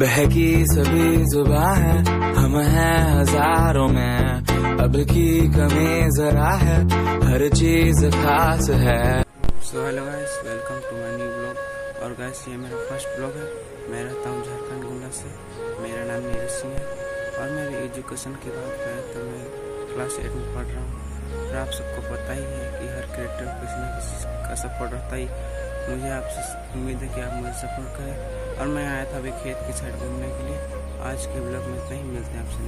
बहकी सभी जुबा है, हम हैं हज़ारों में। अब की कमी जरा है, हर चीज़ खास है। So hello guys welcome to my new blog और गाइस ये मेरा फ़र्स्ट ब्लॉग है। मैं रहता हूँ झारखंड गुंडा से। मेरा नाम नीरज सिंह है। और मेरी एजुकेशन की बात करें तो मैं क्लास एट में पढ़ रहा हूँ। और आप सबको पता ही है कि हर क्रिएटर किसी न किसी का सपोर्ट रहता ही मुझे आपसे उम्मीद है कि आप मुझे सपोर्ट करें और मैं आया था अभी खेत की साइड घूमने के लिए। आज के ब्लॉग में कहीं मिलते हैं आपसे